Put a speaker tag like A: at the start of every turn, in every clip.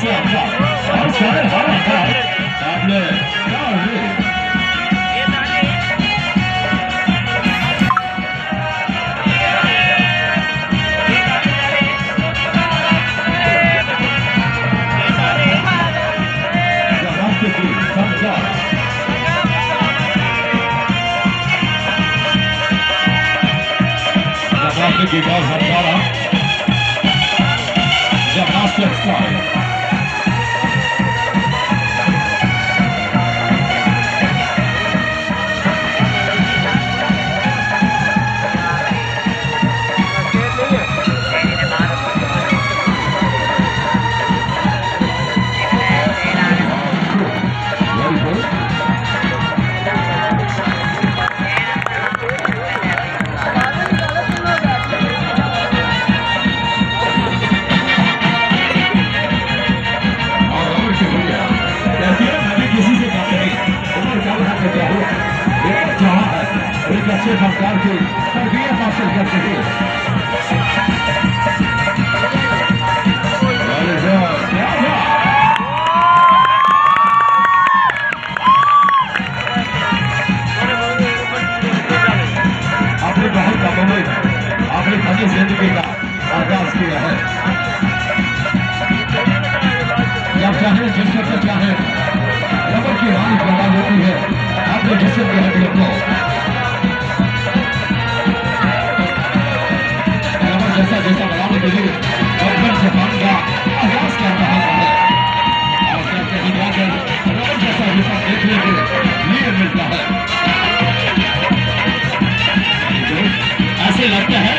A: बाहर से आपका और सारे हार आता है सामने क्या है रास्ते की समझा रास्ते की बात हमारा जब रास्ते स्टाइल Very अच्छे फनकार की तरबियत हासिल कर सके? आपने बहुत कमाई आपने अपनी ज़िंदगी का आगाज़ किया है। जब चाहे जिस वक्त चाहे रबर की रानी पैदा होती है आपने की हड्डियों को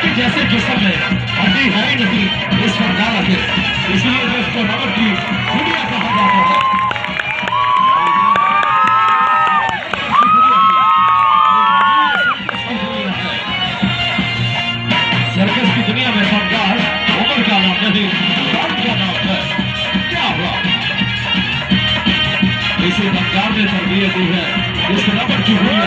A: जैसे जिसम में हड्डी है नहीं, इस फनकार के। इसलिए तो इसको रबर की दुनिया कहा जाता है। सर्कस की दुनिया में फनकार उम्र का नाम नहीं रब का नाम है। क्या हुआ? इसी फनकार ने तरबियत दी है, इस रबर की दुनिया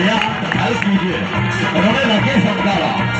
A: 哎呀，还是第一句，我们为了天抢不到了。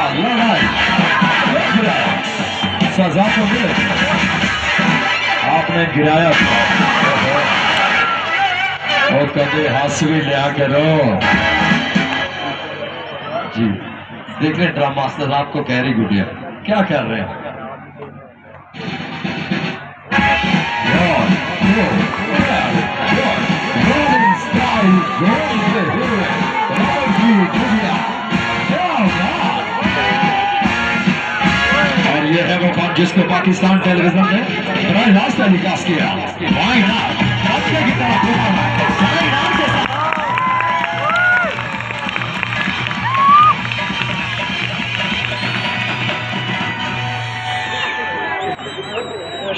A: तो आपने गिराया और कदे हासवी लिया करो जी देख रहे ड्रामा मास्टर आपको कह रही गुडिया क्या कर रहे हैं ये है वो कौन जिसको पाकिस्तान टेलीविज़न ने बड़ा राज टेलीकास्ट किया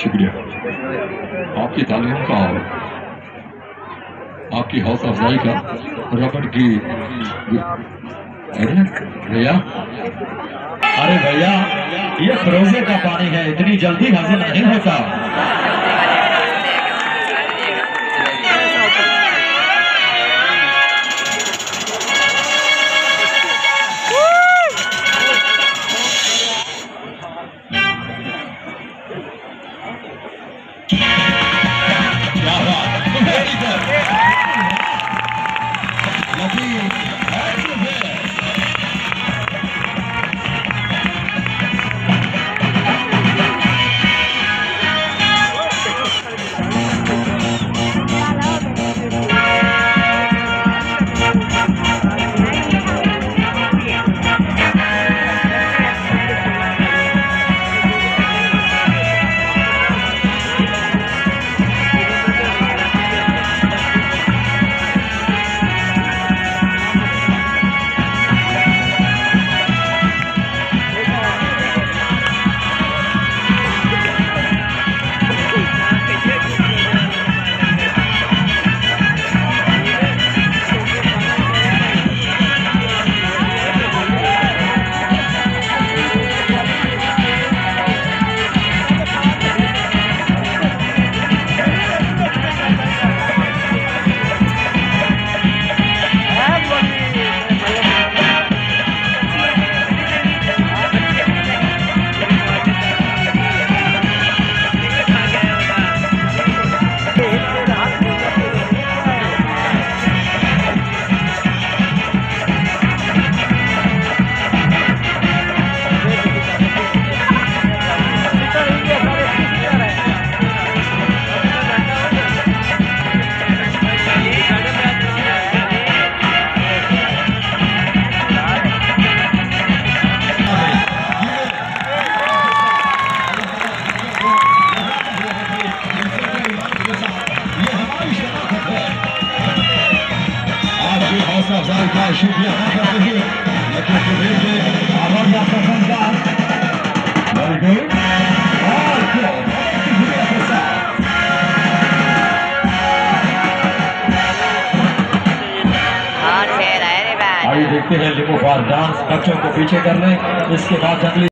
A: शुक्रिया। आपकी तालीम का आपकी हौसला अफजाई का रबड़ की भैया। अरे भैया ये फरोजे का पानी है इतनी जल्दी हजम नहीं होता देखते हैं लिमो फार डांस बच्चों को पीछे कर लें। इसके बाद जंगली